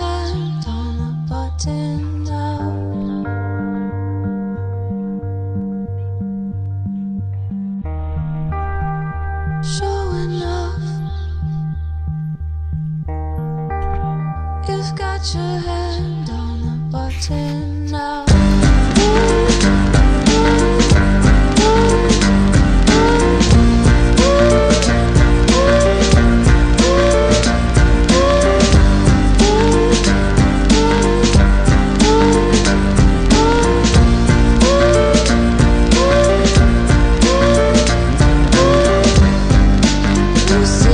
hand on the button You've got your hand on the button. to see.